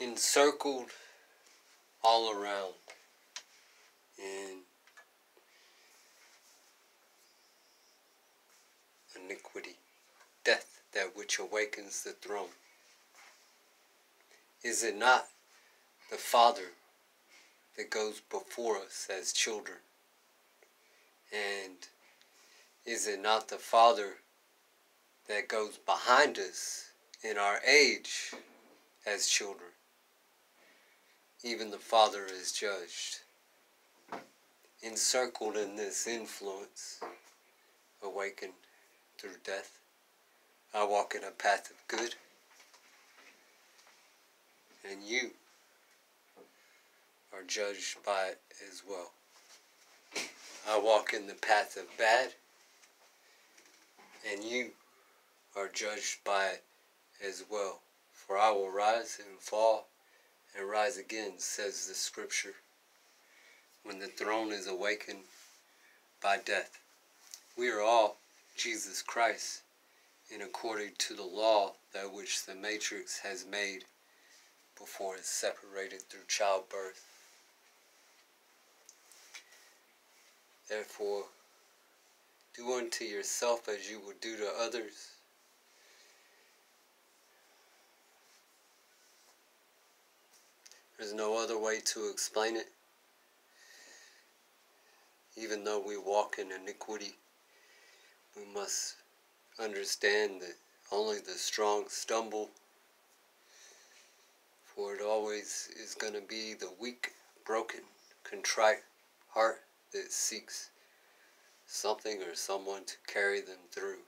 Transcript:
encircled all around in iniquity, death, that which awakens the throne. Is it not the Father that goes before us as children? And is it not the Father that goes behind us in our age as children? Even the Father is judged. Encircled in this influence, awakened through death, I walk in a path of good. And you are judged by it as well. I walk in the path of bad, and you are judged by it as well. For I will rise and fall and rise again, says the scripture, when the throne is awakened by death. We are all Jesus Christ in according to the law that which the matrix has made before it's separated through childbirth. Therefore, do unto yourself as you would do to others. There's no other way to explain it. Even though we walk in iniquity, we must understand that only the strong stumble, for it always is going to be the weak, broken, contrite heart that seeks something or someone to carry them through.